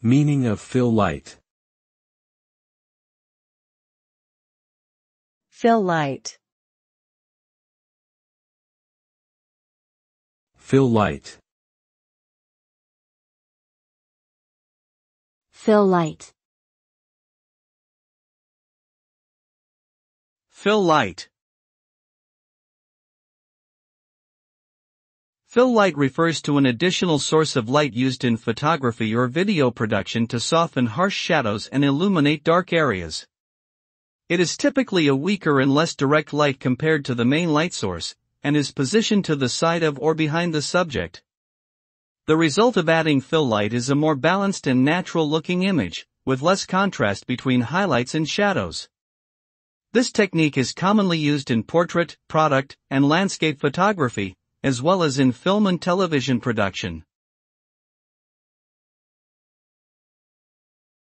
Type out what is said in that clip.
Meaning of fill light. Fill light. Fill light. Fill light. Fill light. Fill light refers to an additional source of light used in photography or video production to soften harsh shadows and illuminate dark areas. It is typically a weaker and less direct light compared to the main light source, and is positioned to the side of or behind the subject. The result of adding fill light is a more balanced and natural looking image, with less contrast between highlights and shadows. This technique is commonly used in portrait, product, and landscape photography, as well as in film and television production.